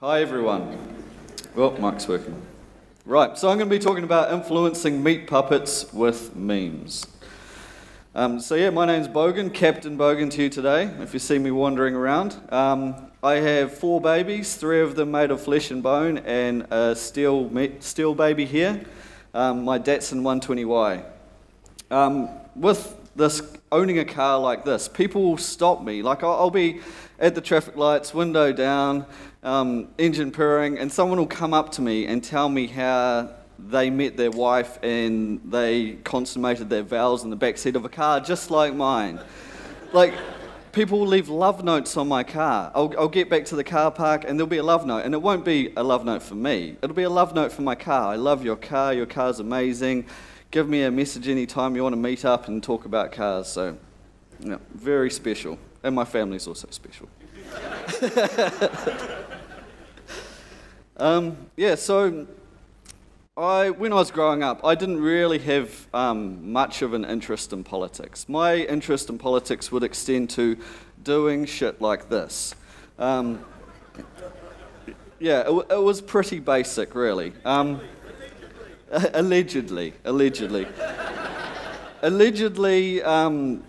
Hi, everyone. Well, mic's working. Right, so I'm going to be talking about influencing meat puppets with memes. Um, so, yeah, my name's Bogan, Captain Bogan to you today, if you see me wandering around. Um, I have four babies, three of them made of flesh and bone, and a steel, steel baby here, um, my Datsun 120Y. Um, with this owning a car like this, people will stop me. Like, I'll, I'll be at the traffic lights, window down, um, engine purring, and someone will come up to me and tell me how they met their wife and they consummated their vows in the backseat of a car just like mine. like, people will leave love notes on my car. I'll, I'll, get back to the car park and there'll be a love note. And it won't be a love note for me, it'll be a love note for my car. I love your car, your car's amazing. Give me a message anytime you want to meet up and talk about cars. So, yeah, very special. And my family's also special. um, yeah, so I, when I was growing up, I didn't really have um, much of an interest in politics. My interest in politics would extend to doing shit like this. Um, yeah, it, it, was pretty basic, really. Um, allegedly, allegedly. allegedly, um,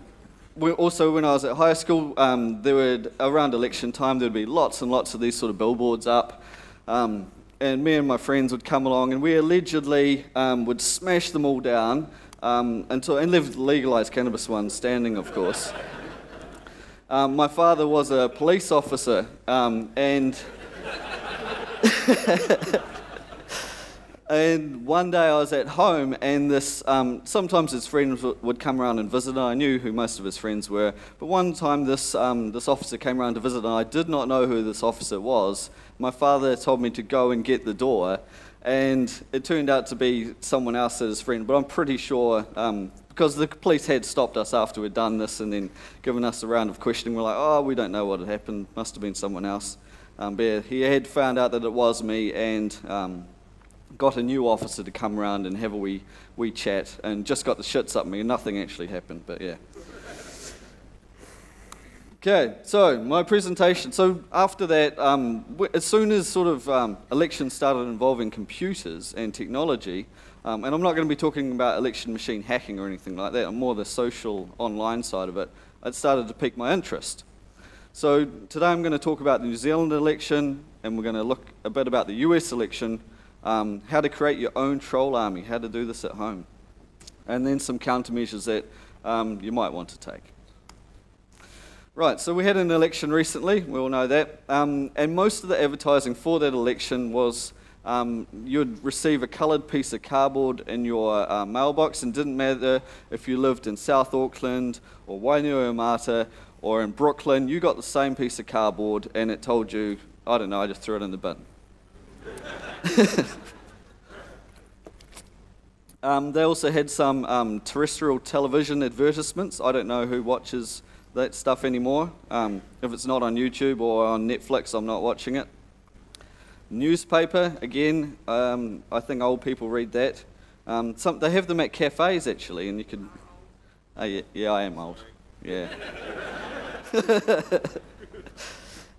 also when I was at high school, um, there would around election time there would be lots and lots of these sort of billboards up, um, and me and my friends would come along and we allegedly um, would smash them all down um, until and the legalized cannabis ones standing, of course. Um, my father was a police officer, um, and And one day I was at home, and this um, sometimes his friends would come around and visit. And I knew who most of his friends were, but one time this um, this officer came around to visit, and I did not know who this officer was. My father told me to go and get the door, and it turned out to be someone else's friend. But I'm pretty sure um, because the police had stopped us after we'd done this, and then given us a round of questioning. We're like, oh, we don't know what had happened. Must have been someone else. Um, but he had found out that it was me, and um, got a new officer to come around and have a wee, wee chat and just got the shits up me. Nothing actually happened, but yeah. Okay, so my presentation. So after that, um, as soon as sort of um, elections started involving computers and technology, um, and I'm not going to be talking about election machine hacking or anything like that, I'm more the social online side of it, it started to pique my interest. So today I'm going to talk about the New Zealand election, and we're going to look a bit about the US election, um, how to create your own troll army, how to do this at home, and then some countermeasures that um, you might want to take. Right, so we had an election recently, we all know that, um, and most of the advertising for that election was um, you'd receive a coloured piece of cardboard in your uh, mailbox, and didn't matter if you lived in South Auckland or Wainuiomata or in Brooklyn, you got the same piece of cardboard, and it told you, I don't know, I just threw it in the bin. um, they also had some um, terrestrial television advertisements. I don't know who watches that stuff anymore. Um, if it's not on YouTube or on Netflix, I'm not watching it. Newspaper, again, um, I think old people read that. Um, some, they have them at cafes actually, and you can. Oh, yeah, yeah I am old. Yeah.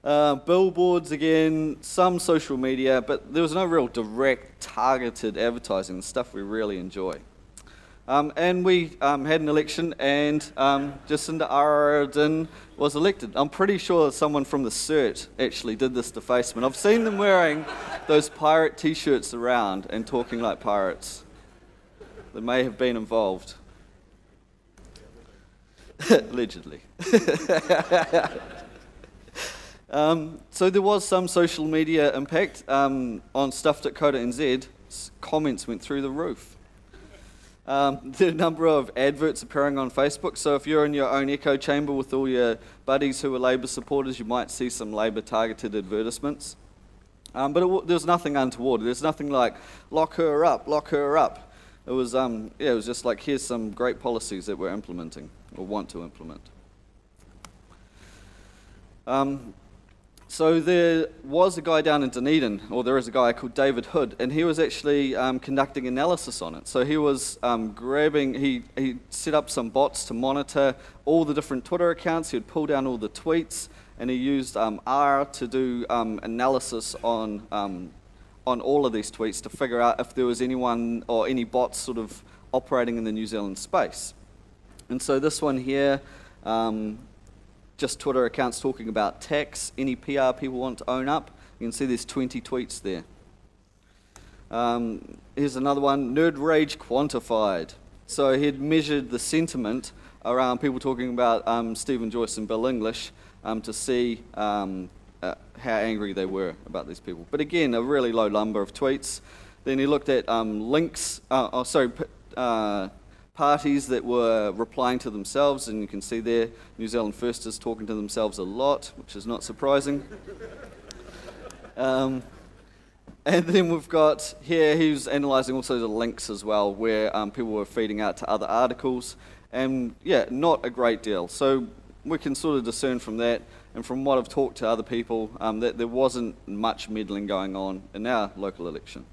Uh, billboards again, some social media, but there was no real direct, targeted advertising, the stuff we really enjoy. Um, and we um, had an election, and um, Jacinda Ardern was elected. I'm pretty sure someone from the CERT actually did this defacement. I've seen them wearing those pirate t shirts around and talking like pirates. They may have been involved. Allegedly. Um, so there was some social media impact on um, on stuff.co.nz. Comments went through the roof. Um, the number of adverts appearing on Facebook. So if you're in your own echo chamber with all your buddies who are Labour supporters, you might see some Labour targeted advertisements. Um, but it, there was nothing untoward. There's nothing like lock her up, lock her up. It was, um, yeah, it was just like here's some great policies that we're implementing or want to implement. Um, so there was a guy down in Dunedin, or there is a guy called David Hood, and he was actually um, conducting analysis on it. So he was um, grabbing, he, he set up some bots to monitor all the different Twitter accounts. He would pull down all the tweets, and he used um, R to do um, analysis on um, on all of these tweets to figure out if there was anyone or any bots sort of operating in the New Zealand space. And so this one here, um, just Twitter accounts talking about tax, any PR people want to own up. You can see there's 20 tweets there. Um, here's another one, Nerd Rage Quantified. So he had measured the sentiment around people talking about um, Steven Joyce and Bill English um, to see um, uh, how angry they were about these people. But again, a really low number of tweets. Then he looked at um, links, uh, oh, sorry, uh, parties that were replying to themselves, and you can see there New Zealand First is talking to themselves a lot, which is not surprising. Um, and then we've got here, he's analysing also the links as well, where um, people were feeding out to other articles. And yeah, not a great deal. So we can sort of discern from that and from what I've talked to other people um, that there wasn't much meddling going on in our local election.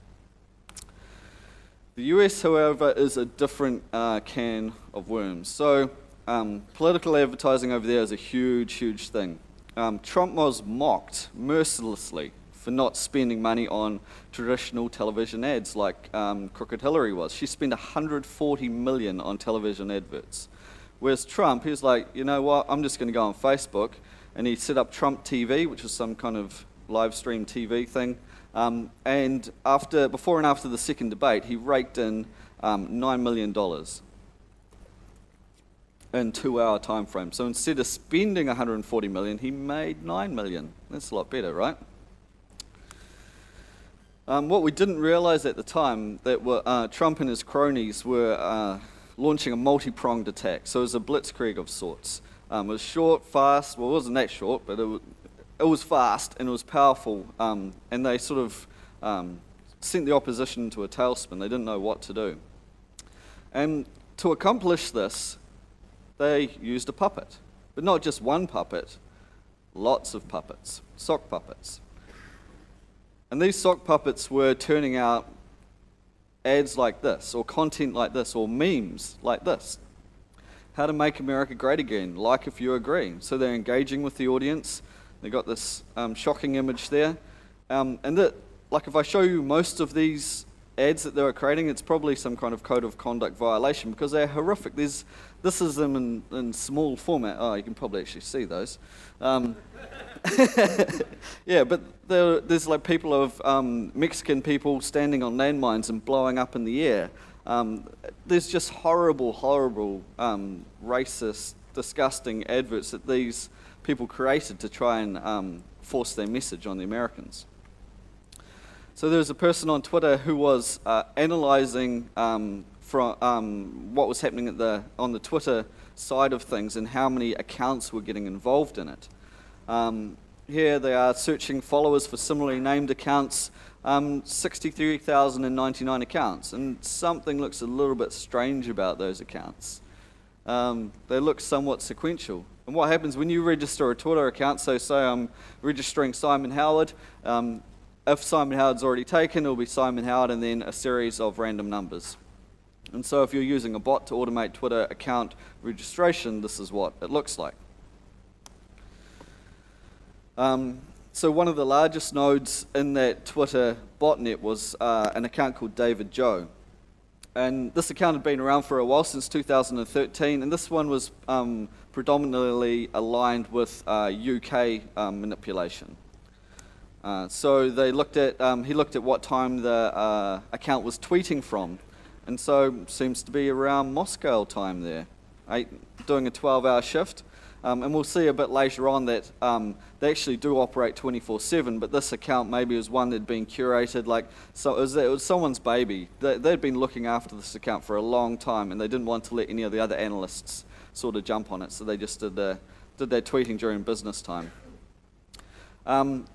The US, however, is a different uh, can of worms. So um, political advertising over there is a huge, huge thing. Um, Trump was mocked mercilessly for not spending money on traditional television ads like um, Crooked Hillary was. She spent 140 million on television adverts. Whereas Trump, he was like, you know what, I'm just going to go on Facebook. And he set up Trump TV, which was some kind of live stream TV thing. Um, and after, before and after the second debate, he raked in um, $9 million in two hour time frame. So instead of spending 140 million, he made 9 million. That's a lot better, right? Um, what we didn't realize at the time that were, uh, Trump and his cronies were uh, launching a multi-pronged attack. So it was a blitzkrieg of sorts. Um, it was short, fast. Well, it wasn't that short, but it was, it was fast and it was powerful. Um, and they sort of um, sent the opposition into a tailspin. They didn't know what to do. And to accomplish this, they used a puppet. But not just one puppet, lots of puppets, sock puppets. And these sock puppets were turning out ads like this, or content like this, or memes like this. How to make America great again, like if you agree. So they're engaging with the audience. They got this um, shocking image there. Um, and that, like if I show you most of these ads that they were creating, it's probably some kind of code of conduct violation because they're horrific. There's, this is them in, in small format. Oh, you can probably actually see those. Um, yeah, but there, there's like people of um, Mexican people standing on landmines and blowing up in the air. Um, there's just horrible, horrible, um, racist, disgusting adverts that these people created to try and um, force their message on the Americans. So there was a person on Twitter who was uh, analyzing um, from um, what was happening the, on the Twitter side of things and how many accounts were getting involved in it. Um, here they are searching followers for similarly named accounts, um, 63,099 accounts, and something looks a little bit strange about those accounts. Um, they look somewhat sequential. And what happens when you register a Twitter account, so say I'm registering Simon Howard, um, if Simon Howard's already taken, it'll be Simon Howard and then a series of random numbers. And so if you're using a bot to automate Twitter account registration, this is what it looks like. Um, so one of the largest nodes in that Twitter botnet was uh, an account called David Joe. And this account had been around for a while, since 2013, and this one was um, predominantly aligned with uh, UK um, manipulation. Uh, so they looked at, um, he looked at what time the uh, account was tweeting from. And so seems to be around Moscow time there, eight, doing a 12 hour shift. Um, and we'll see a bit later on that um, they actually do operate 24 7, but this account maybe was one that had been curated. Like, so it was, it was someone's baby. They, they'd been looking after this account for a long time, and they didn't want to let any of the other analysts sort of jump on it, so they just did, their, did their tweeting during business time. Um,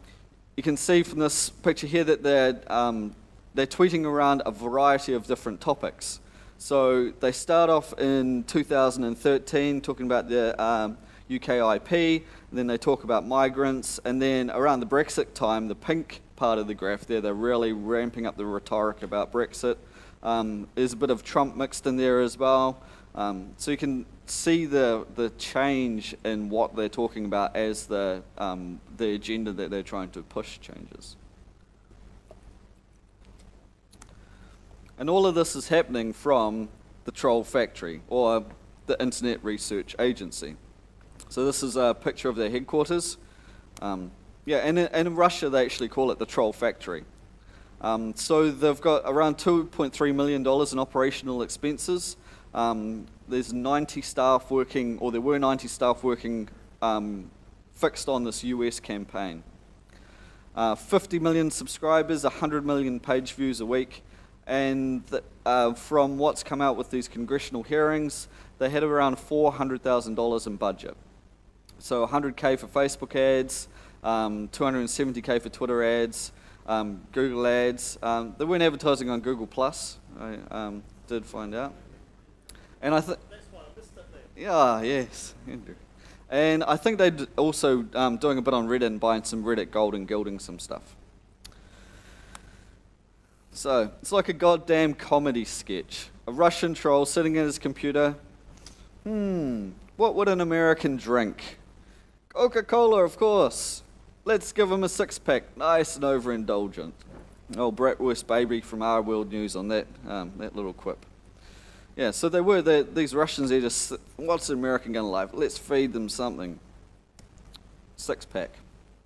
you can see from this picture here that they're, um, they're tweeting around a variety of different topics. So they start off in 2013 talking about the um, UK IP, then they talk about migrants, and then around the Brexit time, the pink part of the graph there, they're really ramping up the rhetoric about Brexit. Um, there's a bit of Trump mixed in there as well. Um, so you can see the, the change in what they're talking about as the, um, the agenda that they're trying to push changes. And all of this is happening from the Troll Factory, or the Internet Research Agency. So this is a picture of their headquarters. Um, yeah, and in, and in, Russia they actually call it the Troll Factory. Um, so they've got around $2.3 million in operational expenses. Um, there's 90 staff working, or there were 90 staff working um, fixed on this US campaign. Uh, 50 million subscribers, 100 million page views a week, and the, uh, from what's come out with these congressional hearings, they had around $400,000 in budget. So 100K for Facebook ads, um, 270K for Twitter ads, um, Google ads. Um, they weren't advertising on Google Plus, I um, did find out. And I think. Yeah, yes. And I think they're also um, doing a bit on Reddit and buying some Reddit gold and gilding some stuff. So, it's like a goddamn comedy sketch. A Russian troll sitting at his computer. Hmm, what would an American drink? Coca Cola, of course. Let's give him a six pack, nice and overindulgent. Oh, Bratwurst Baby from Our World News on that, um, that little quip. Yeah, so they were, these Russians, they just, what's an American going to like? Let's feed them something. Six pack.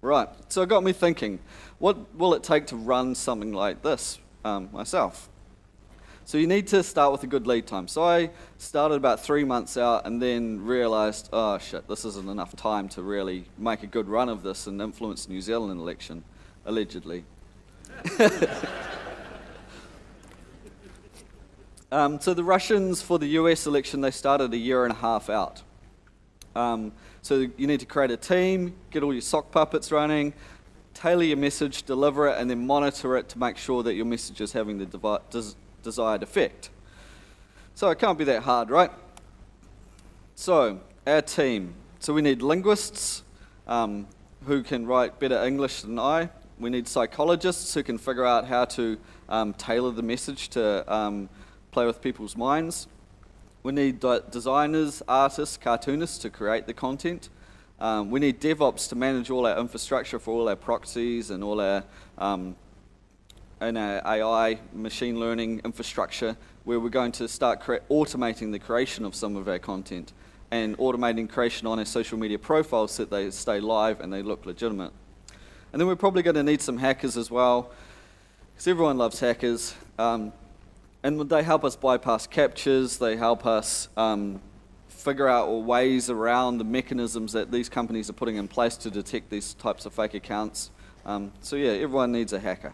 Right, so it got me thinking, what will it take to run something like this um, myself? So you need to start with a good lead time. So I started about three months out and then realized, oh shit, this isn't enough time to really make a good run of this and influence New Zealand election, allegedly. Um, so the Russians for the US election, they started a year and a half out. Um, so you need to create a team, get all your sock puppets running, tailor your message, deliver it, and then monitor it to make sure that your message is having the des desired effect. So it can't be that hard, right? So our team. So we need linguists um, who can write better English than I. We need psychologists who can figure out how to um, tailor the message to um, play with people's minds. We need designers, artists, cartoonists to create the content. Um, we need DevOps to manage all our infrastructure for all our proxies and all our, um, and our AI, machine learning infrastructure, where we're going to start automating the creation of some of our content and automating creation on our social media profiles so that they stay live and they look legitimate. And then we're probably going to need some hackers as well, because everyone loves hackers. Um, and they help us bypass CAPTCHAs, they help us um, figure out ways around the mechanisms that these companies are putting in place to detect these types of fake accounts. Um, so yeah, everyone needs a hacker.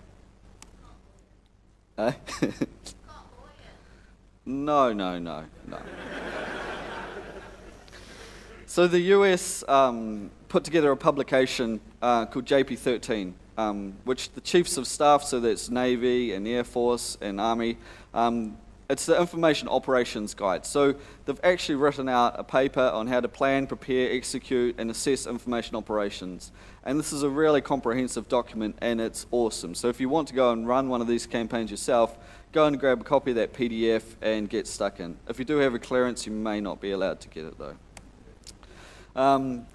Eh? no, no, no, no. so the US um, put together a publication uh, called JP13, um, which the chiefs of staff, so that's Navy and Air Force and Army, um, it's the Information Operations Guide. So they've actually written out a paper on how to plan, prepare, execute, and assess information operations. And this is a really comprehensive document, and it's awesome. So if you want to go and run one of these campaigns yourself, go and grab a copy of that PDF and get stuck in. If you do have a clearance, you may not be allowed to get it though. Um,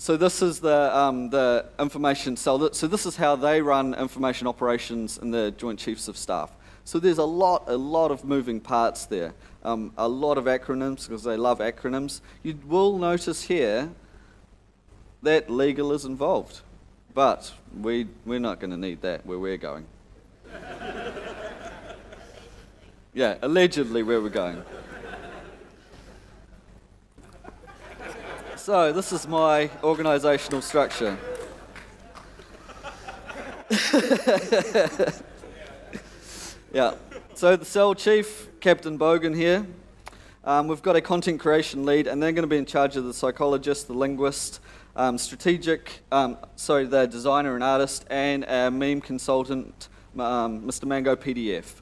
so this is the, um, the information cell. So this is how they run information operations in the Joint Chiefs of Staff. So there's a lot, a lot of moving parts there. Um, a lot of acronyms because they love acronyms. You will notice here that legal is involved. But we, we're not going to need that where we're going. yeah, allegedly where we're going. So, this is my organisational structure. Yeah. So the cell chief, Captain Bogan here. Um, we've got a content creation lead, and they're going to be in charge of the psychologist, the linguist, um, strategic, um, sorry, the designer and artist, and our meme consultant, Mr. Um, Mango PDF.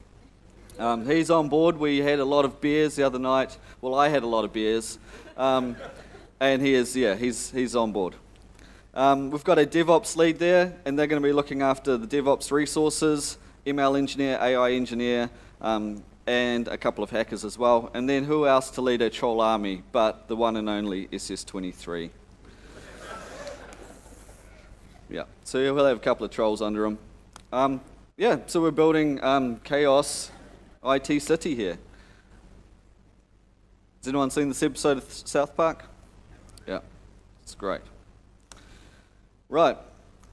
Um, he's on board. We had a lot of beers the other night. Well, I had a lot of beers, um, and he is, yeah, he's he's on board. we've got a DevOps lead there, and they're going to be looking after the DevOps resources. ML engineer, AI engineer, um, and a couple of hackers as well. And then who else to lead a troll army but the one and only SS23? yeah, so we'll have a couple of trolls under him. Um, yeah, so we're building um, Chaos IT City here. Has anyone seen this episode of South Park? Yeah, it's great. Right,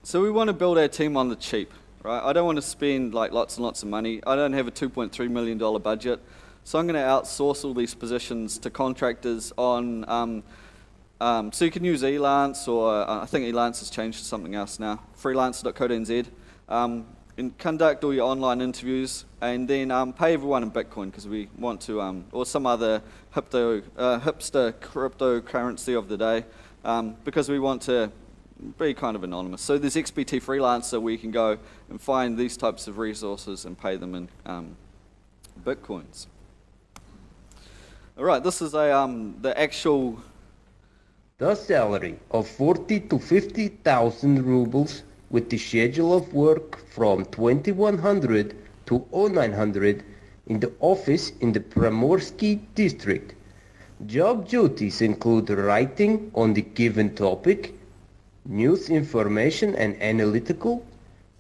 so we want to build our team on the cheap, right? I don't want to spend like lots and lots of money. I don't have a $2.3 million budget, so I'm going to outsource all these positions to contractors on. Um, um, so you can use Elance, or uh, I think Elance has changed to something else now. Freelancer.co.nz. Um, and conduct all your online interviews, and then um, pay everyone in Bitcoin because we want to, um, or some other hipster, uh, hipster cryptocurrency of the day, um, because we want to be kind of anonymous. So there's XBT Freelancer where you can go and find these types of resources and pay them in um, Bitcoins. All right, this is a, um, the actual... The salary of 40 to 50,000 rubles with the schedule of work from 2100 to 0900 in the office in the Primorsky district. Job duties include writing on the given topic, news information and analytical.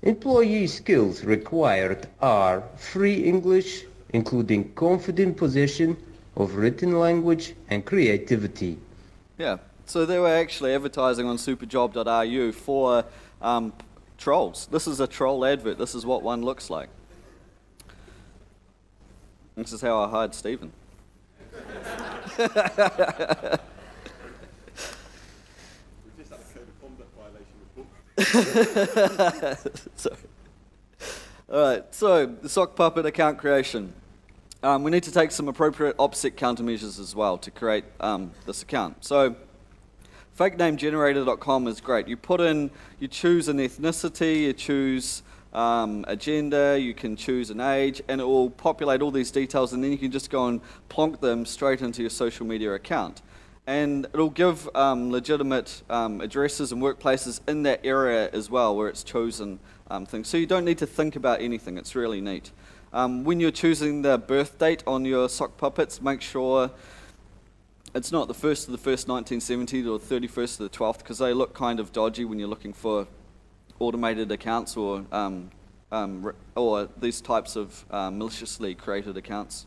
Employee skills required are free English, including confident possession of written language and creativity. Yeah, so they were actually advertising on superjob.ru for um, trolls. This is a troll advert. This is what one looks like. This is how I hired Stephen. so, all right, so the sock puppet account creation. Um, we need to take some appropriate OPSEC countermeasures as well to create um, this account. So fakenamegenerator.com is great. You put in, you choose an ethnicity, you choose um, a gender, you can choose an age, and it will populate all these details, and then you can just go and plonk them straight into your social media account. And it'll give um, legitimate um, addresses and workplaces in that area as well where it's chosen um, things. So you don't need to think about anything. It's really neat. Um, when you're choosing the birth date on your sock puppets, make sure it's not the first of the first 1970 or 31st of the 12th because they look kind of dodgy when you're looking for automated accounts or um, um, or these types of uh, maliciously created accounts.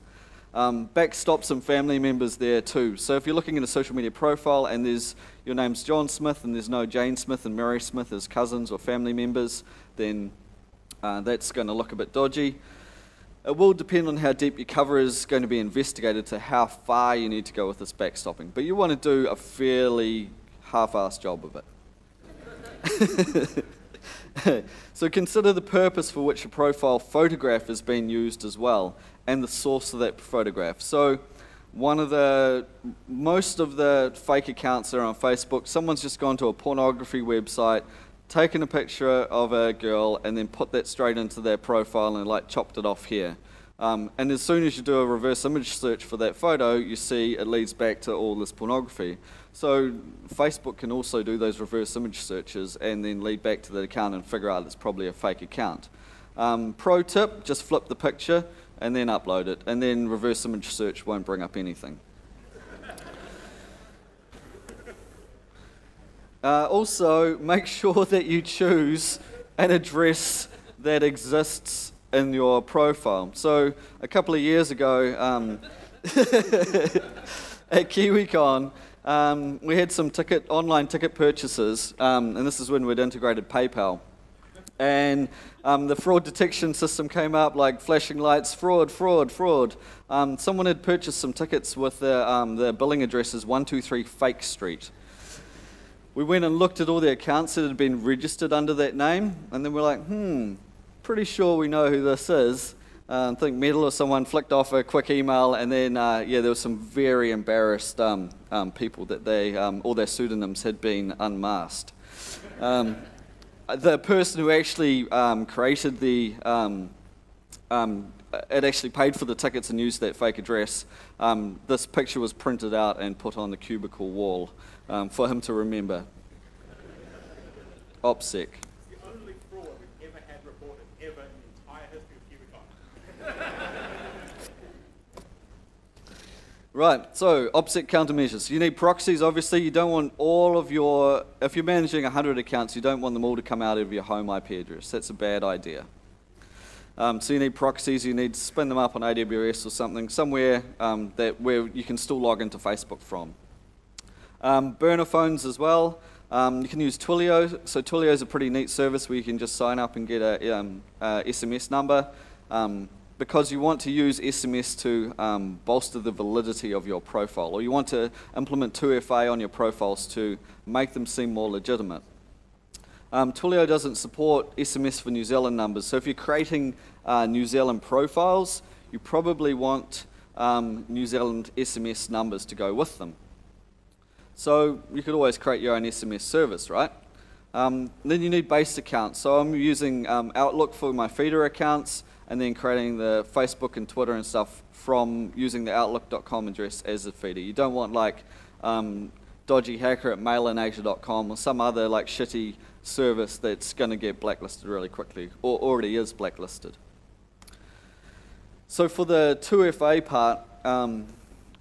Um, backstop some family members there too. So if you're looking at a social media profile and there's your name's John Smith and there's no Jane Smith and Mary Smith as cousins or family members, then uh, that's going to look a bit dodgy. It will depend on how deep your cover is going to be investigated to how far you need to go with this backstopping. But you want to do a fairly half-assed job of it. so consider the purpose for which a profile photograph is being used as well, and the source of that photograph. So one of the, most of the fake accounts that are on Facebook, someone's just gone to a pornography website, taken a picture of a girl and then put that straight into their profile and like chopped it off here. Um, and as soon as you do a reverse image search for that photo, you see it leads back to all this pornography. So Facebook can also do those reverse image searches and then lead back to the account and figure out it's probably a fake account. Um, pro tip, just flip the picture and then upload it, and then reverse image search won't bring up anything. Uh, also, make sure that you choose an address that exists in your profile. So, a couple of years ago um, at KiwiCon, um, we had some ticket, online ticket purchases, um, and this is when we'd integrated PayPal. And um, the fraud detection system came up like flashing lights, fraud, fraud, fraud. Um, someone had purchased some tickets with their, um, the billing addresses 123 Fake Street we went and looked at all the accounts that had been registered under that name, and then we're like, hmm, pretty sure we know who this is. Uh, I think Metal or someone flicked off a quick email, and then, uh, yeah, there were some very embarrassed um, um, people that they, um, all their pseudonyms had been unmasked. Um, the person who actually um, created the, had actually paid for the tickets and used that fake address. this picture was printed out and put on the cubicle wall um, for him to remember. OPSEC. Right, so OPSEC countermeasures. You need proxies, obviously. You don't want all of your, if you're managing 100 accounts, you don't want them all to come out of your home IP address. That's a bad idea. Um, so you need proxies, you need to spin them up on AWS or something, somewhere um, that where you can still log into Facebook from. Um, burner phones as well. Um, you can use Twilio. So Twilio is a pretty neat service where you can just sign up and get a, um, a SMS number. Um, because you want to use SMS to um, bolster the validity of your profile, or you want to implement 2FA on your profiles to make them seem more legitimate. Um, Twilio doesn't support SMS for New Zealand numbers, so if you're creating uh, New Zealand profiles, you probably want New Zealand SMS numbers to go with them. So you could always create your own SMS service, right? Um, then you need base accounts. So I'm using um, Outlook for my feeder accounts and then creating the Facebook and Twitter and stuff from using the Outlook.com address as a feeder. You don't want like um, dodgy hacker at mailinasia.com or some other like shitty service that's going to get blacklisted really quickly or already is blacklisted. So for the 2FA part, um,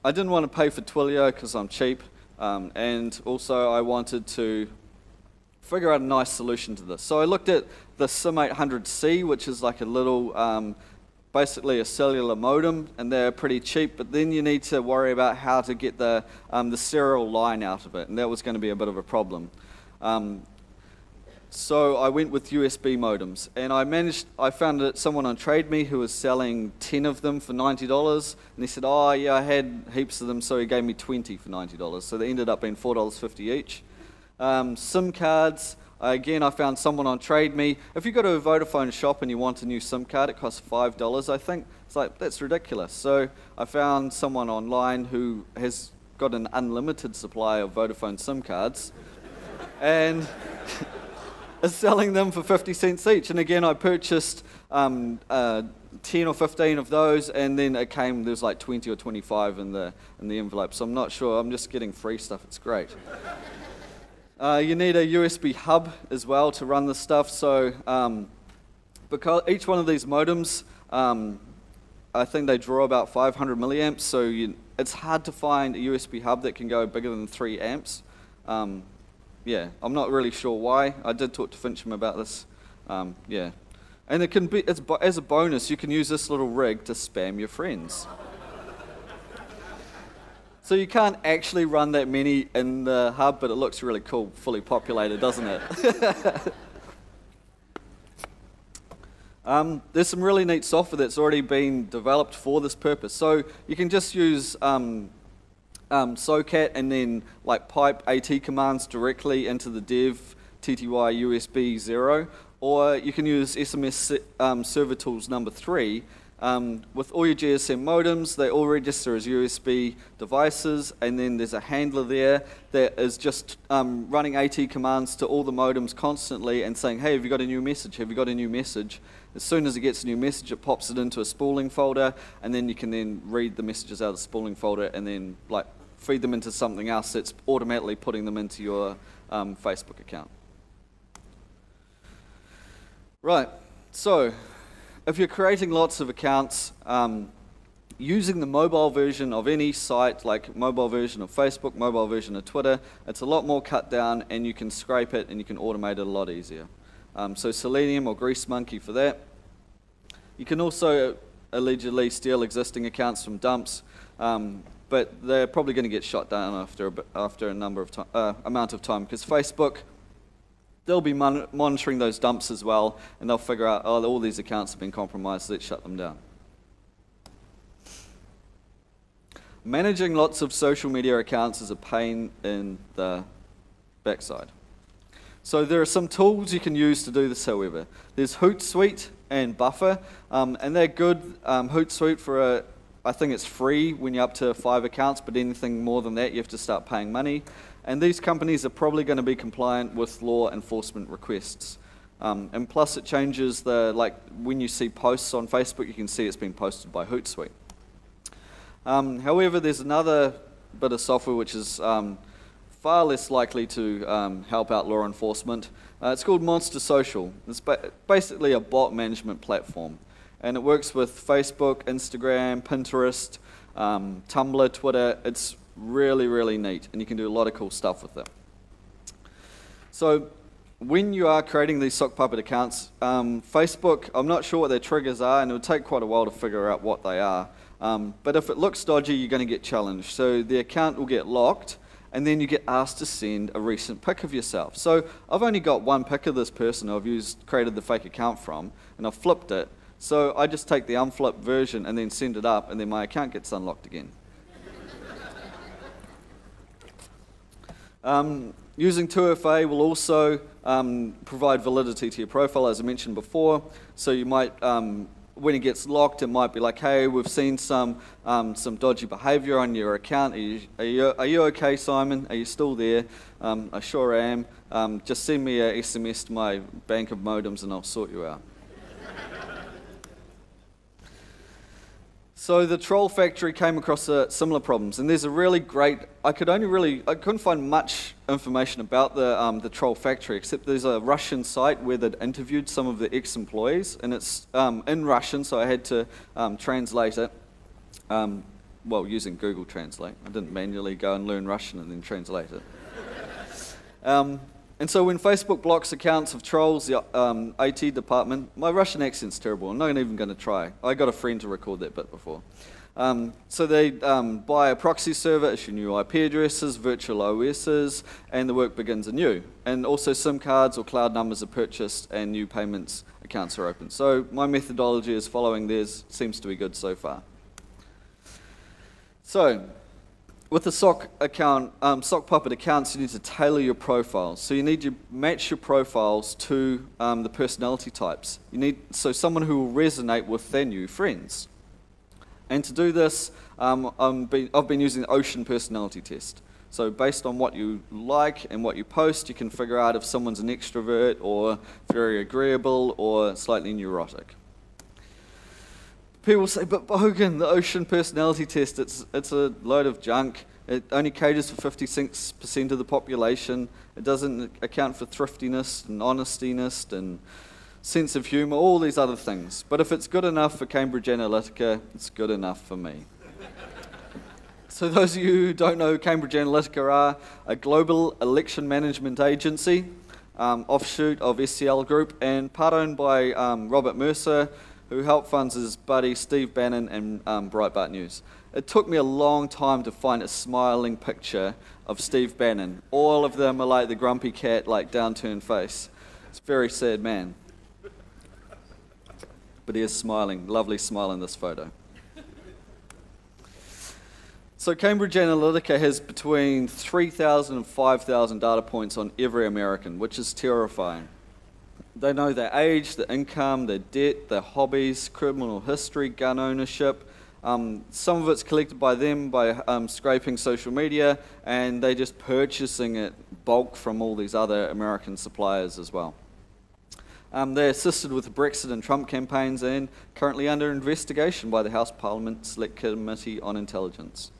I didn't want to pay for Twilio because I'm cheap, um, and also I wanted to figure out a nice solution to this. So I looked at the SIM800C, which is like a little, um, basically a cellular modem, and they're pretty cheap, but then you need to worry about how to get the, um, the serial line out of it, and that was going to be a bit of a problem. Um, so I went with USB modems, and I managed. I found someone on TradeMe who was selling ten of them for ninety dollars, and he said, "Oh yeah, I had heaps of them, so he gave me twenty for ninety dollars." So they ended up being four dollars fifty each. Um, SIM cards. Again, I found someone on TradeMe. If you go to a Vodafone shop and you want a new SIM card, it costs five dollars, I think. It's like that's ridiculous. So I found someone online who has got an unlimited supply of Vodafone SIM cards, and is selling them for 50 cents each. And again, I purchased um, uh, 10 or 15 of those, and then it came, there's like 20 or 25 in the, in the envelope. So I'm not sure. I'm just getting free stuff. It's great. Uh, you need a USB hub as well to run the stuff. So um, because each one of these modems, um, I think they draw about 500 milliamps. So you, it's hard to find a USB hub that can go bigger than 3 amps. Um, yeah, I'm not really sure why. I did talk to Fincham about this. Um, yeah, and it can be as a bonus. You can use this little rig to spam your friends. So you can't actually run that many in the hub, but it looks really cool, fully populated, doesn't it? um, there's some really neat software that's already been developed for this purpose. So you can just use um, um, SOCAT and then like pipe AT commands directly into the dev TTY USB 0, or you can use SMS um, server tools number 3 um, with all your GSM modems, they all register as USB devices, and then there's a handler there that is just um, running AT commands to all the modems constantly and saying, hey, have you got a new message? Have you got a new message? As soon as it gets a new message, it pops it into a spooling folder, and then you can then read the messages out of the spooling folder and then like feed them into something else that's automatically putting them into your um, Facebook account. Right, so if you're creating lots of accounts, um, using the mobile version of any site, like mobile version of Facebook, mobile version of Twitter, it's a lot more cut down and you can scrape it and you can automate it a lot easier. Um, so Selenium or Grease Monkey for that. You can also allegedly steal existing accounts from dumps, um, but they're probably going to get shot down after a, after a number of time, uh, amount of time because Facebook they'll be mon monitoring those dumps as well, and they'll figure out, oh, all these accounts have been compromised, so let's shut them down. Managing lots of social media accounts is a pain in the backside. So there are some tools you can use to do this, however. There's Hootsuite and Buffer, um, and they're good. Um, Hootsuite for a, I think it's free when you're up to five accounts, but anything more than that, you have to start paying money. And these companies are probably going to be compliant with law enforcement requests. Um, and plus, it changes the, like, when you see posts on Facebook, you can see it's been posted by Hootsuite. Um, however, there's another bit of software which is um, far less likely to um, help out law enforcement. Uh, it's called Monster Social. It's ba basically a bot management platform. And it works with Facebook, Instagram, Pinterest, um, Tumblr, Twitter. It's really, really neat, and you can do a lot of cool stuff with it. So when you are creating these sock puppet accounts, um, Facebook, I'm not sure what their triggers are, and it will take quite a while to figure out what they are. Um, but if it looks dodgy, you're going to get challenged. So the account will get locked, and then you get asked to send a recent pic of yourself. So I've only got one pic of this person I've used, created the fake account from, and I've flipped it. So I just take the unflipped version and then send it up, and then my account gets unlocked again. um, using 2FA will also um, provide validity to your profile, as I mentioned before. So you might um, when it gets locked, it might be like, hey, we've seen some, um, some dodgy behavior on your account. Are you, are you, are you okay, Simon? Are you still there? Um, I sure am. Um, just send me a SMS to my bank of modems and I'll sort you out. So the Troll Factory came across uh, similar problems, and there's a really great. I could only really, I couldn't find much information about the um, the Troll Factory, except there's a Russian site where they'd interviewed some of the ex-employees, and it's um, in Russian, so I had to um, translate it. Um, well, using Google Translate, I didn't manually go and learn Russian and then translate it. And so when Facebook blocks accounts of trolls, the um, IT department, my Russian accent's terrible. I'm not even going to try. I got a friend to record that bit before. Um, so they um, buy a proxy server, issue new IP addresses, virtual OSs, and the work begins anew. And also SIM cards or cloud numbers are purchased and new payments accounts are opened. So my methodology is following theirs, seems to be good so far. So with the sock account, um, sock puppet accounts, you need to tailor your profiles. So you need to match your profiles to um, the personality types. You need so someone who will resonate with their new friends. And to do this, um, I've been using the Ocean personality test. So based on what you like and what you post, you can figure out if someone's an extrovert or very agreeable or slightly neurotic. People say, but Bogan, the ocean personality test, it's, it's a load of junk. It only caters for 56% of the population. It doesn't account for thriftiness and honestiness and sense of humor, all these other things. But if it's good enough for Cambridge Analytica, it's good enough for me. so, those of you who don't know who Cambridge Analytica are, a global election management agency, um, offshoot of SCL Group, and part owned by um, Robert Mercer, who helped funds his buddy Steve Bannon and um, Breitbart News. It took me a long time to find a smiling picture of Steve Bannon. All of them are like the grumpy cat, like downturned face. It's a very sad man. But he is smiling, lovely smile in this photo. So Cambridge Analytica has between 3,000 and 5,000 data points on every American, which is terrifying. They know their age, their income, their debt, their hobbies, criminal history, gun ownership. Um, some of it's collected by them by um, scraping social media, and they're just purchasing it bulk from all these other American suppliers as well. Um, they're assisted with the Brexit and Trump campaigns and currently under investigation by the House Parliament Select Committee on Intelligence.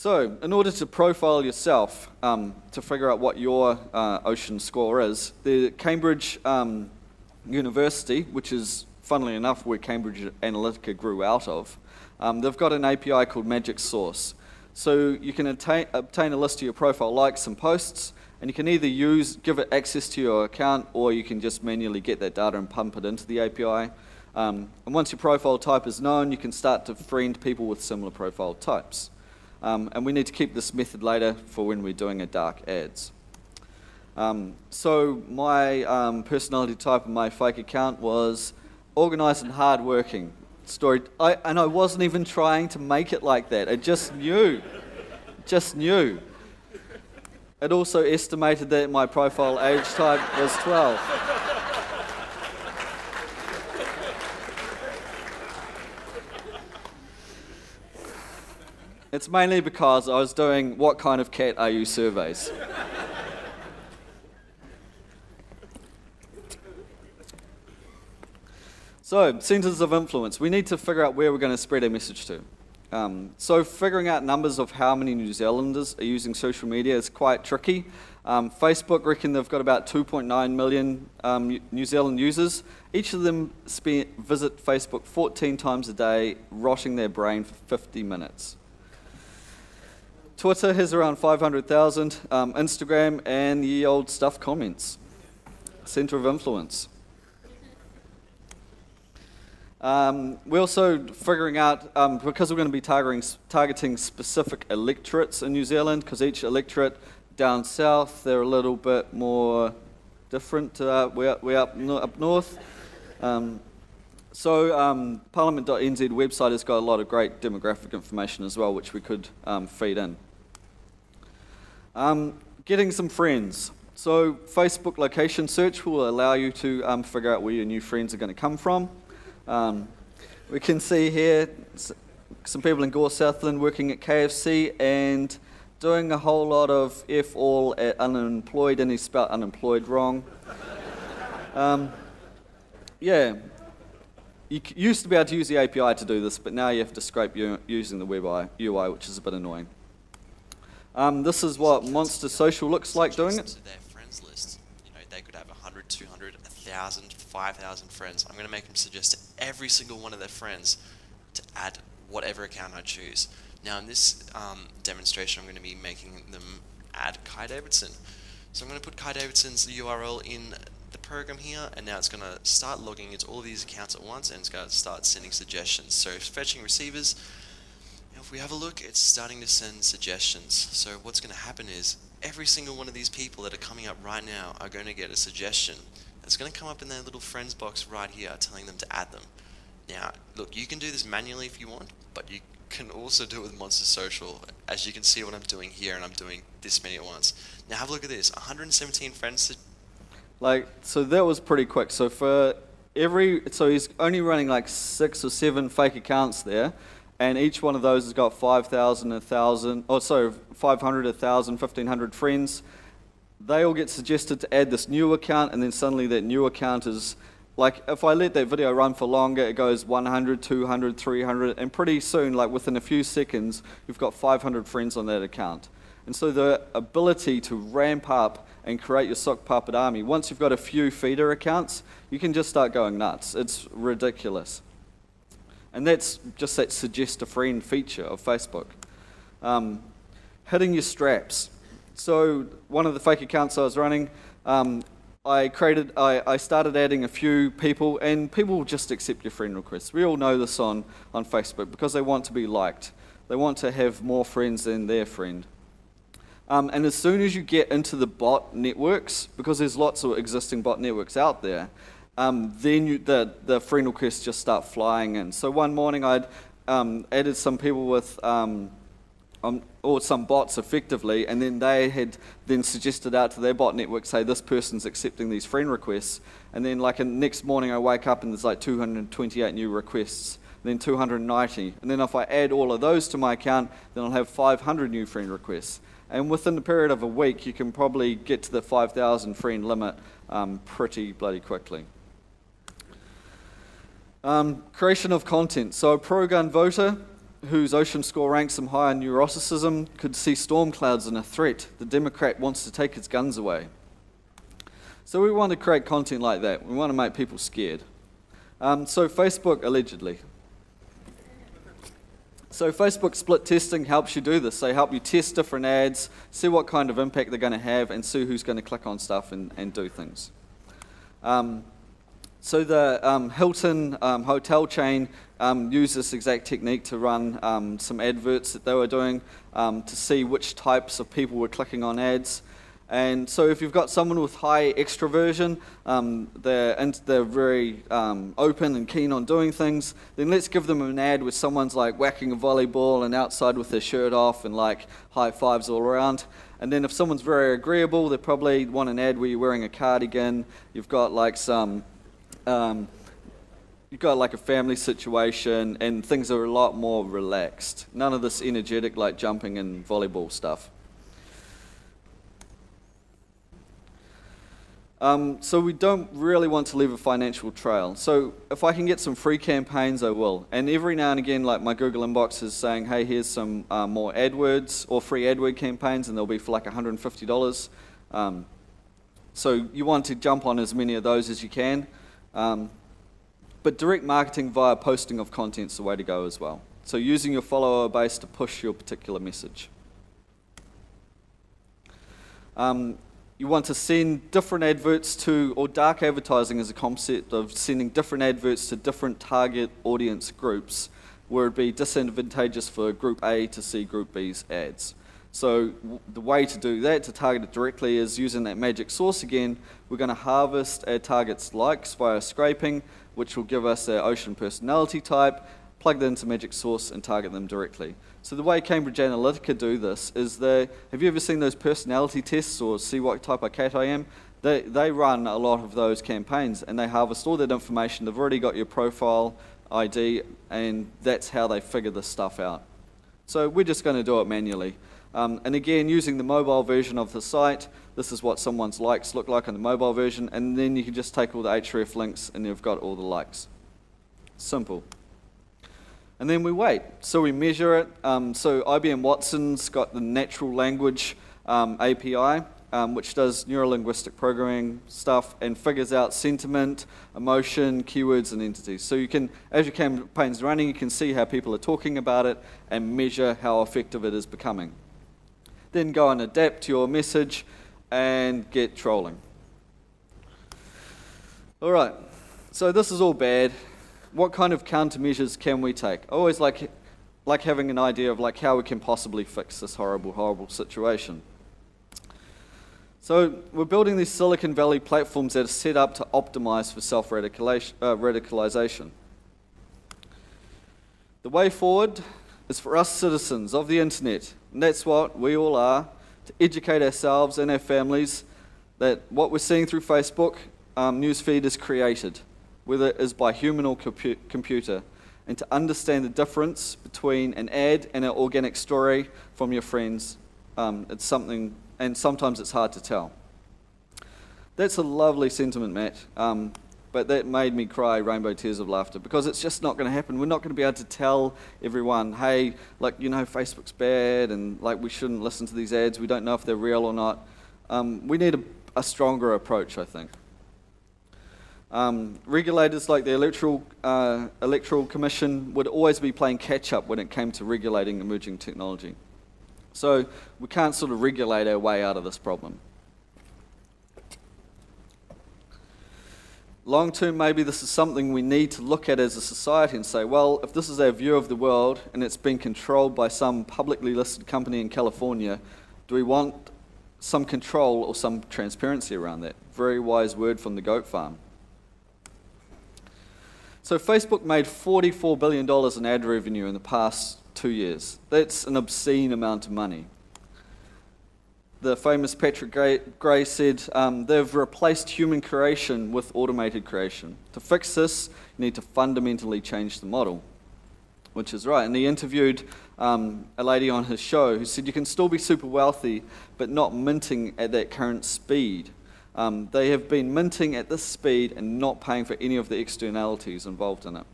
So, in order to profile yourself, um, to figure out what your uh, ocean score is, the Cambridge um, University, which is funnily enough where Cambridge Analytica grew out of, um, they've got an API called Magic Sauce. So you can attain, obtain a list of your profile likes and posts, and you can either use, give it access to your account, or you can just manually get that data and pump it into the API. Um, and once your profile type is known, you can start to friend people with similar profile types. Um, and we need to keep this method later for when we're doing a dark ads. Um, so my um, personality type in my fake account was organized and hardworking. Story, I, and I wasn't even trying to make it like that. I just knew, just knew. It also estimated that my profile age type was 12. It's mainly because I was doing what kind of cat are you surveys. so, centers of influence. We need to figure out where we're going to spread our message to. Um, so, figuring out numbers of how many New Zealanders are using social media is quite tricky. Um, Facebook reckon they've got about 2.9 million um, New Zealand users. Each of them visit Facebook 14 times a day, rotting their brain for 50 minutes. Twitter has around 500,000, um, Instagram and the old stuff comments. Center of influence. Um, we're also figuring out, um, because we're going to be targeting, targeting specific electorates in New Zealand, because each electorate down south, they're a little bit more different. Uh, we're, we're up, no, up north. Um, so um, parliament.nz website has got a lot of great demographic information as well, which we could um, feed in. Um, getting some friends. So Facebook location search will allow you to um, figure out where your new friends are going to come from. Um, we can see here some people in Gore Southland working at KFC and doing a whole lot of F all at unemployed, and he spelled unemployed wrong. Um, yeah, you used to be able to use the API to do this, but now you have to scrape using the web UI, which is a bit annoying. Um, this is what Monster Social looks like doing it. To their friends list. You know, they could have 100, 200, 1,000, 5,000 friends. I'm going to make them suggest to every single one of their friends to add whatever account I choose. Now in this um, demonstration I'm going to be making them add Kai Davidson. So I'm going to put Kai Davidson's URL in the program here and now it's going to start logging into all of these accounts at once and it's going to start sending suggestions. So fetching receivers, if we have a look it's starting to send suggestions. So what's going to happen is every single one of these people that are coming up right now are going to get a suggestion it's going to come up in their little friends box right here telling them to add them. Now, look, you can do this manually if you want, but you can also do it with Monster Social. As you can see what I'm doing here, and I'm doing this many at once. Now have a look at this, 117 friends. Like, so that was pretty quick. So for every, so he's only running like six or seven fake accounts there, and each one of those has got 5,000, 1,000, oh sorry, 500, 1,000, 1,500 friends they all get suggested to add this new account, and then suddenly that new account is like if I let that video run for longer, it goes 100, 200, 300, and pretty soon, like within a few seconds, you've got 500 friends on that account. And so the ability to ramp up and create your sock puppet army, once you've got a few feeder accounts, you can just start going nuts. It's ridiculous. And that's just that suggest a friend feature of Facebook. Um, hitting your straps. So one of the fake accounts I was running, um, I created, I, I, started adding a few people, and people just accept your friend requests. We all know this on, on Facebook because they want to be liked. They want to have more friends than their friend. Um, and as soon as you get into the bot networks, because there's lots of existing bot networks out there, um, then you, the, the friend requests just start flying in. So one morning I'd um, added some people with um, um, or some bots effectively, and then they had then suggested out to their bot network, say this person's accepting these friend requests, and then like the next morning I wake up and there's like 228 new requests, then 290, and then if I add all of those to my account, then I'll have 500 new friend requests. And within the period of a week, you can probably get to the 5,000 friend limit um, pretty bloody quickly. Um, creation of content. So a pro-gun voter whose ocean score ranks him high in neuroticism, could see storm clouds in a threat. The Democrat wants to take his guns away. So we want to create content like that. We want to make people scared. Um, so Facebook, allegedly. So Facebook split testing helps you do this. They help you test different ads, see what kind of impact they're going to have, and see who's going to click on stuff and, and do things. Um, so the um, Hilton um, hotel chain um, used this exact technique to run um, some adverts that they were doing um, to see which types of people were clicking on ads. And so if you've got someone with high extroversion, um, they're, they're very open and keen on doing things, then let's give them an ad where someone's like whacking a volleyball and outside with their shirt off and like high fives all around. And then if someone's very agreeable, they probably want an ad where you're wearing a cardigan, you've got like some um, you've got like a family situation and things are a lot more relaxed. None of this energetic, like jumping and volleyball stuff. Um, so we don't really want to leave a financial trail. So if I can get some free campaigns, I will. And every now and again, like my Google inbox is saying, hey, here's some uh, more AdWords or free AdWord campaigns, and they'll be for like $150. Um, so you want to jump on as many of those as you can. Um, but direct marketing via posting of content is the way to go as well. So using your follower base to push your particular message. Um, you want to send different adverts to, or dark advertising is a concept of sending different adverts to different target audience groups where it'd be disadvantageous for group A to see group B's ads. So the way to do that, to target it directly, is using that Magic Sauce again. We're going to harvest our target's likes via scraping, which will give us their ocean personality type, plug that into Magic Sauce and target them directly. So the way Cambridge Analytica do this is they, have you ever seen those personality tests or see what type of cat I am? They, they run a lot of those campaigns and they harvest all that information. They've already got your profile ID and that's how they figure this stuff out. So we're just going to do it manually. Um, and again, using the mobile version of the site, this is what someone's likes look like on the mobile version, and then you can just take all the href links and you've got all the likes. Simple. And then we wait. So we measure it. Um, so IBM Watson's got the natural language um, API, um, which does neurolinguistic programming stuff and figures out sentiment, emotion, keywords, and entities. So you can, as your campaign's running, you can see how people are talking about it and measure how effective it is becoming. Then go and adapt your message and get trolling. All right, so this is all bad. What kind of countermeasures can we take? I always like, like having an idea of like how we can possibly fix this horrible, horrible situation. So we're building these Silicon Valley platforms that are set up to optimize for self-radicalization. Uh, the way forward is for us citizens of the internet, and that's what we all are, to educate ourselves and our families that what we're seeing through Facebook um, newsfeed is created, whether it is by human or compu computer, and to understand the difference between an ad and an organic story from your friends. Um, it's something, and sometimes it's hard to tell. That's a lovely sentiment, Matt. Um, but that made me cry rainbow tears of laughter because it's just not going to happen. We're not going to be able to tell everyone, hey, like, you know, Facebook's bad and like we shouldn't listen to these ads. We don't know if they're real or not. Um, we need a, a, stronger approach, I think. Um, regulators like the Electoral, uh, Electoral Commission would always be playing catch up when it came to regulating emerging technology. So we can't sort of regulate our way out of this problem. Long term, maybe this is something we need to look at as a society and say, well, if this is our view of the world and it's been controlled by some publicly listed company in California, do we want some control or some transparency around that? Very wise word from the goat farm. So, Facebook made $44 billion in ad revenue in the past two years. That's an obscene amount of money the famous Patrick Gray, Gray said um, they've replaced human creation with automated creation. To fix this, you need to fundamentally change the model, which is right. And he interviewed um, a lady on his show who said you can still be super wealthy, but not minting at that current speed. Um, they have been minting at this speed and not paying for any of the externalities involved in it.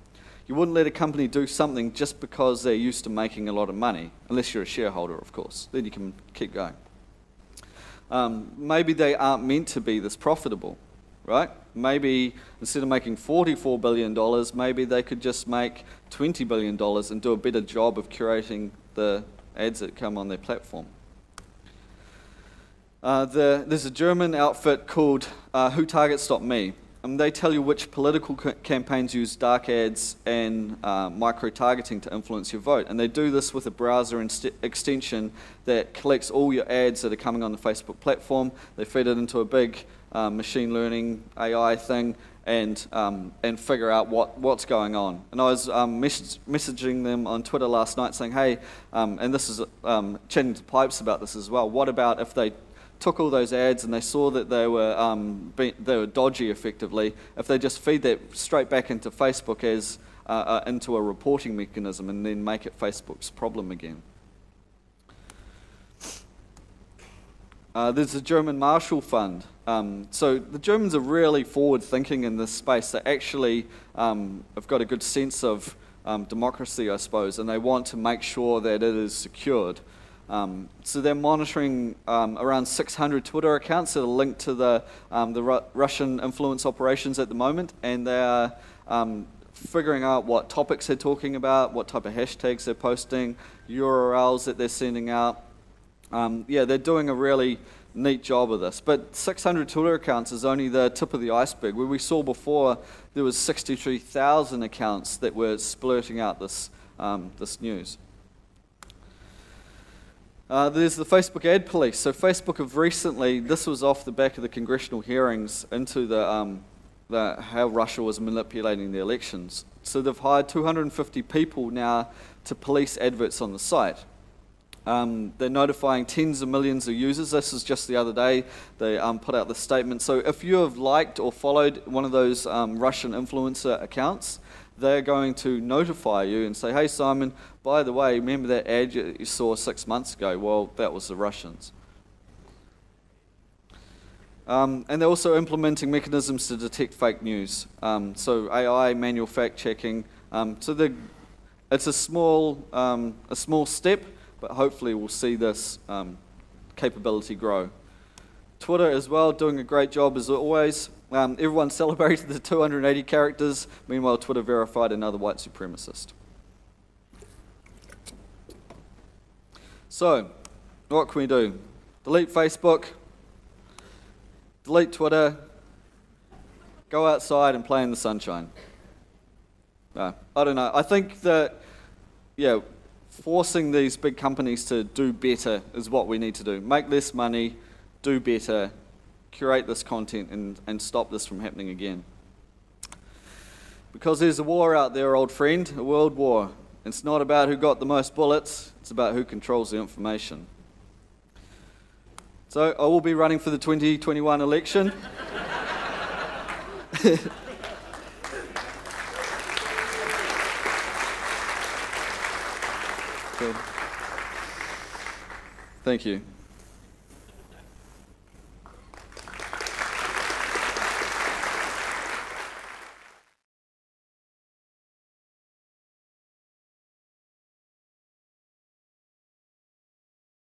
You wouldn't let a company do something just because they're used to making a lot of money, unless you're a shareholder, of course. Then you can keep going um, maybe they aren't meant to be this profitable, right? Maybe instead of making $44 billion, maybe they could just make $20 billion and do a better job of curating the ads that come on their platform. Uh, the, there's a German outfit called uh, WhoTargets.me. And they tell you which political campaigns use dark ads and uh, micro targeting to influence your vote. And they do this with a browser extension that collects all your ads that are coming on the Facebook platform. They feed it into a big uh, machine learning AI thing and, um, and figure out what, what's going on. And I was um, mess messaging them on Twitter last night saying, hey, um, and this is um, chatting to Pipes about this as well, what about if they took all those ads and they saw that they were, um, be, they were dodgy effectively, if they just feed that straight back into Facebook as uh, uh, into a reporting mechanism and then make it Facebook's problem again. Uh, there's the German Marshall Fund. Um, so the Germans are really forward thinking in this space. They actually um, have got a good sense of um, democracy, I suppose, and they want to make sure that it is secured. Um, so they're monitoring um, around 600 Twitter accounts that are linked to the, um, the Ru- Russian influence operations at the moment, and they are um, figuring out what topics they're talking about, what type of hashtags they're posting, URLs that they're sending out. Um, yeah, they're doing a really neat job of this. But 600 Twitter accounts is only the tip of the iceberg. Where we saw before, there was 63,000 accounts that were splurting out this, um, this news. Uh, there's the Facebook ad police. So Facebook have recently, this was off the back of the congressional hearings into the, um, the how Russia was manipulating the elections. So they've hired 250 people now to police adverts on the site. Um, they're notifying tens of millions of users. This is just the other day. They um, put out the statement. So if you have liked or followed one of those um, Russian influencer accounts, they're going to notify you and say, hey, Simon, by the way, remember that ad you saw six months ago? Well, that was the Russians. Um, and they're also implementing mechanisms to detect fake news. Um, so AI, manual fact checking. Um, so it's a small, um, a small step, but hopefully we'll see this um, capability grow. Twitter as well, doing a great job as always. Um, everyone celebrated the 280 characters. Meanwhile, Twitter verified another white supremacist. So, what can we do? Delete Facebook, delete Twitter, go outside and play in the sunshine. Uh, I don't know. I think that, yeah, forcing these big companies to do better is what we need to do. Make less money, do better, curate this content, and, and stop this from happening again. Because there's a war out there, old friend, a world war. It's not about who got the most bullets, it's about who controls the information. So I will be running for the 2021 election. Thank you.